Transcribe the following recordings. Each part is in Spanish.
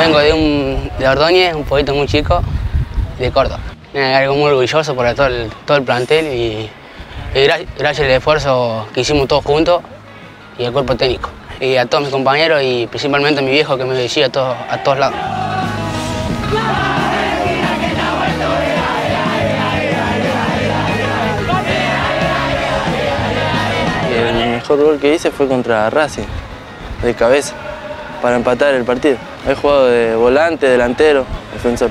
Vengo de, un, de Ordóñez, un poquito muy chico, de Córdoba. Me algo muy orgulloso por todo el, todo el plantel y, gracias al esfuerzo que hicimos todos juntos y el cuerpo técnico. Y a todos mis compañeros y principalmente a mi viejo que me decía a todos, a todos lados. El mejor gol que hice fue contra Racing, de cabeza, para empatar el partido. He jugado de volante, delantero, defensor.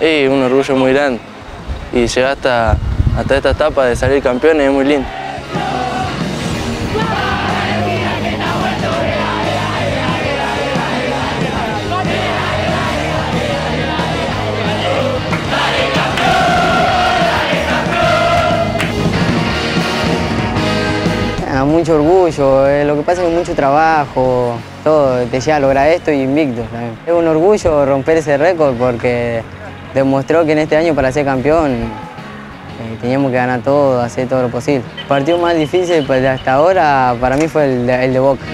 Y un orgullo muy grande. Y llegar hasta, hasta esta etapa de salir campeón es muy lindo. Mucho orgullo, eh, lo que pasa es que mucho trabajo, todo, te llega a lograr esto y invicto también. Es un orgullo romper ese récord porque demostró que en este año para ser campeón eh, teníamos que ganar todo, hacer todo lo posible. El partido más difícil pues, hasta ahora para mí fue el de, Boca.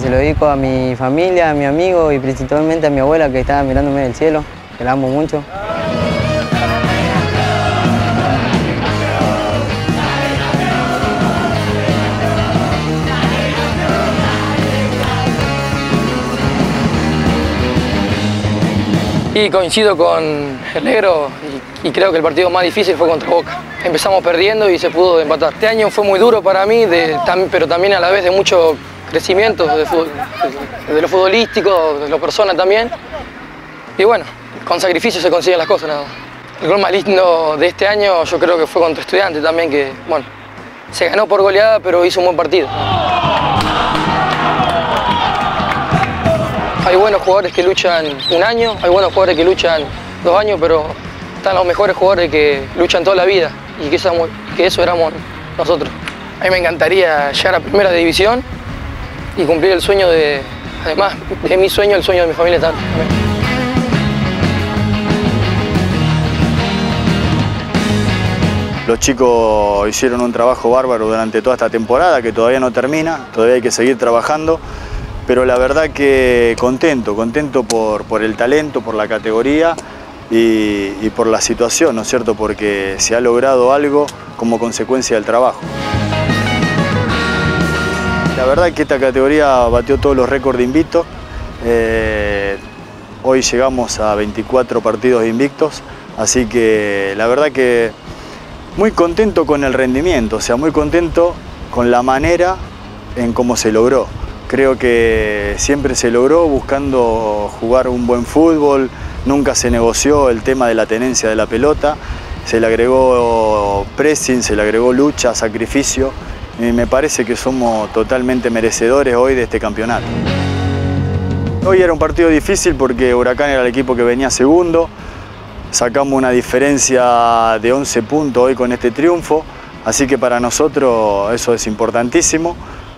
Se lo dedico a mi familia, a mi amigo y principalmente a mi abuela que estaba mirándome del cielo, que la amo mucho. Y coincido con el negro y, creo que el partido más difícil fue contra Boca. Empezamos perdiendo y se pudo empatar. Este año fue muy duro para mí, pero también a la vez de mucho crecimiento, de, lo futbolístico, de lo personal también. Y bueno, con sacrificio se consiguen las cosas. Nada. El gol más lindo de este año yo creo que fue contra Estudiantes también, que bueno, se ganó por goleada, pero hizo un buen partido. Hay buenos jugadores que luchan un año, hay buenos jugadores que luchan dos años, pero están los mejores jugadores que luchan toda la vida y que, eso éramos nosotros. A mí me encantaría llegar a primera división y cumplir el sueño de, además de mi sueño, el sueño de mi familia también. Los chicos hicieron un trabajo bárbaro durante toda esta temporada que todavía no termina, todavía hay que seguir trabajando pero la verdad que contento, contento por, por el talento, por la categoría y, por la situación, ¿no es cierto? Porque se ha logrado algo como consecuencia del trabajo. La verdad que esta categoría batió todos los récords de invictos. Eh, hoy llegamos a 24 partidos invictos, así que la verdad que muy contento con el rendimiento, o sea, muy contento con la manera en cómo se logró. Creo que siempre se logró buscando jugar un buen fútbol, nunca se negoció el tema de la tenencia de la pelota, se le agregó pressing, se le agregó lucha, sacrificio. Y me parece que somos totalmente merecedores hoy de este campeonato. Hoy era un partido difícil porque Huracán era el equipo que venía segundo, sacamos una diferencia de 11 puntos hoy con este triunfo, así que para nosotros eso es importantísimo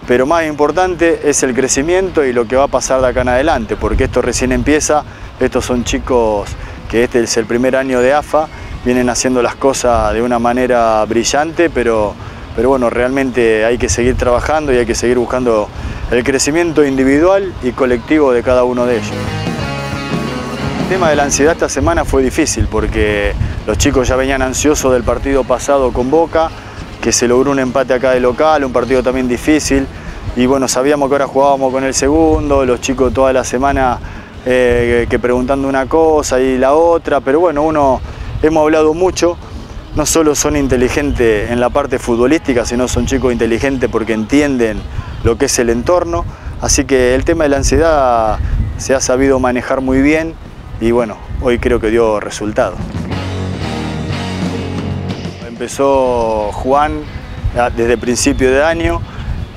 pero más importante es el crecimiento y lo que va a pasar de acá en adelante, porque esto recién empieza, estos son chicos que este es el primer año de AFA, vienen haciendo las cosas de una manera brillante, pero, pero bueno, realmente hay que seguir trabajando y hay que seguir buscando el crecimiento individual y colectivo de cada uno de ellos. El tema de la ansiedad esta semana fue difícil porque los chicos ya venían ansiosos del partido pasado con Boca, que se logró un empate acá de local, un partido también difícil. Y bueno, sabíamos que ahora jugábamos con el segundo, los chicos toda la semana eh, que preguntando una cosa y la otra, pero bueno, uno hemos hablado mucho, no solo son inteligentes en la parte futbolística, sino son chicos inteligentes porque entienden lo que es el entorno, así que el tema de la ansiedad se ha sabido manejar muy bien y bueno, hoy creo que dio resultado. Empezó Juan desde principio de año.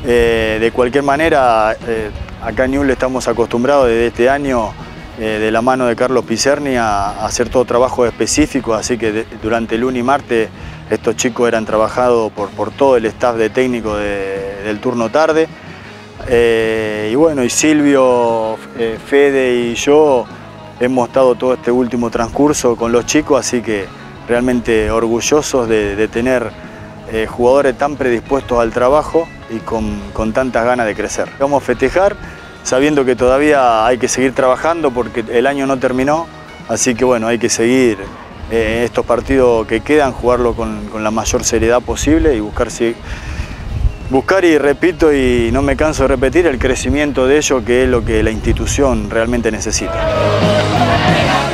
Eh, de cualquier manera, eh, acá en Ñuble estamos acostumbrados desde este año, eh, de la mano de Carlos Picerni, a, hacer todo trabajo específico, así que durante el lunes y martes estos chicos eran trabajados por, por todo el staff de técnico del turno tarde. y bueno, y Silvio, Fede y yo hemos estado todo este último transcurso con los chicos, así que realmente orgullosos de, tener eh, jugadores tan predispuestos al trabajo y con, con tantas ganas de crecer. Vamos a festejar sabiendo que todavía hay que seguir trabajando porque el año no terminó, así que bueno, hay que seguir eh, estos partidos que quedan, jugarlo con, con, la mayor seriedad posible y buscar, si, buscar y repito y no me canso de repetir el crecimiento de ello que es lo que la institución realmente necesita.